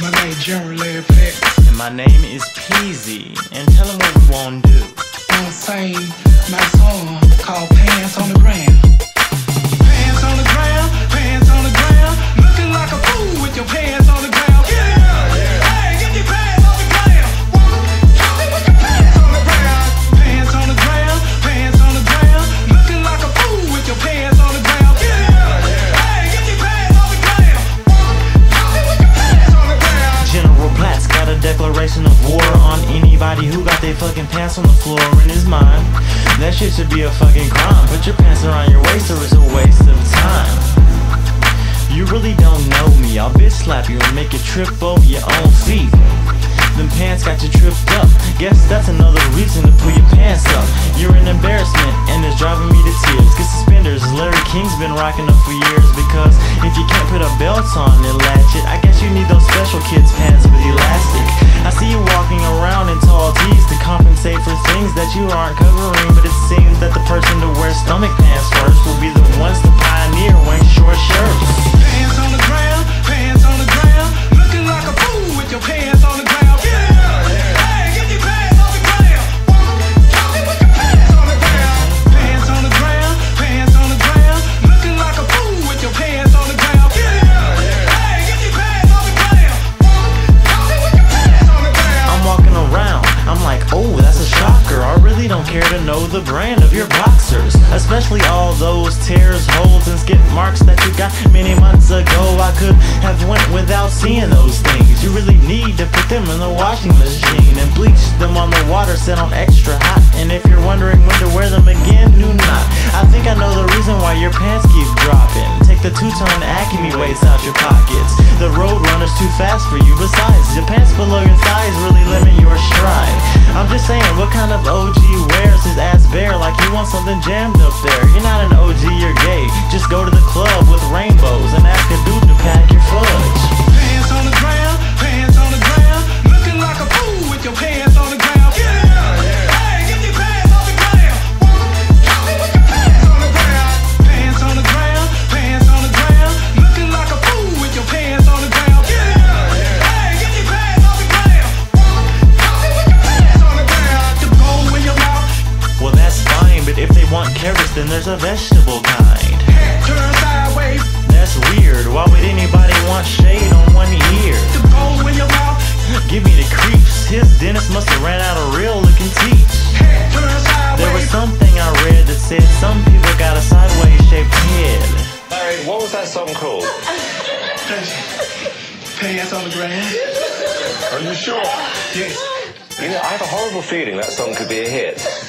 My name Jerry Larry Flex. And my name is PeeZy. And tell them what we won't do. Gonna sing my song called Pants on the Ground. Who got their fucking pants on the floor in his mind. That shit should be a fucking crime. Put your pants around your waist or it's a waste of time. You really don't know me. I'll bitch slap you and make you trip over your own feet. Them pants got you tripped up. Guess that's another reason to pull your pants up. You're an embarrassment and it's driving me to tears. Get suspenders. Larry King's been rocking them for years because if you can't put a belt on it, I for things that you aren't covering, but it seems that the person to wear stomach pants first will be the know the brand of your boxers, especially all those tears, holes, and skip marks that you got many months ago. I could have went without seeing those things. You really need to put them in the washing machine and bleach them on the water, set on extra hot. And if you're wondering when to wear them again, do not. I think I know the reason why your pants keep dropping. Take the two-ton Acme weights out your pockets. The road runner's too fast for you. Besides, your pants below your thighs really limit your stride. Saying, what kind of OG wears his ass bare like he wants something jammed up there? You're not an OG, you're gay. Just go to the club with rainbows then there's a vegetable kind. head turned sideways. That's weird. Why would anybody want shade on one ear? The gold in your mouth, Give me the creeps. His dentist must have ran out of real looking teeth. head turned There was something I read that said some people got a sideways shaped head. Larry, what was that song called? Pants on the ground. Are you sure? Yes. You know, I have a horrible feeling that song could be a hit.